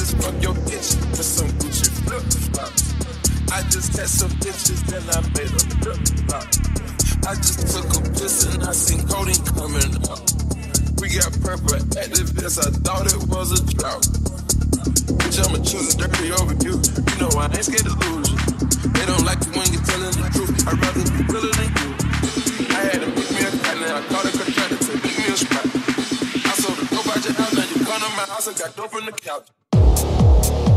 I just fuck your bitch with some Gucci flip flops. I just had some bitches, then I made them flip flop. I just took a piss and I seen codeine coming up. We got purple activists, I thought it was a drought. Bitch, I'ma choose dirty over you. You know I ain't scared to lose you. They don't like you when you're telling the truth. I'd rather be realer than you. I had to pick me a cat, now I called a contractor to pick me a spot. I sold the dope out your house, now you come to my house and got dope on the couch. Thank you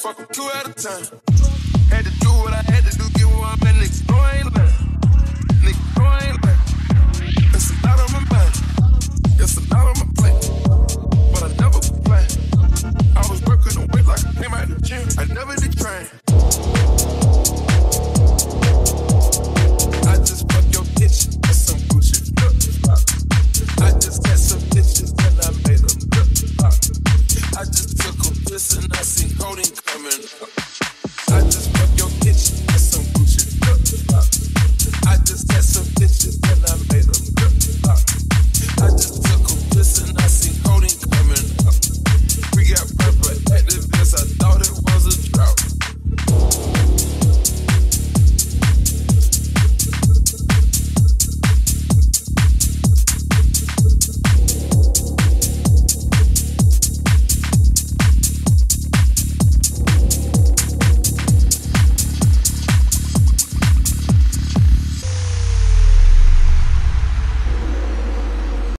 Fuck two at a time. Had to do what I had to do, made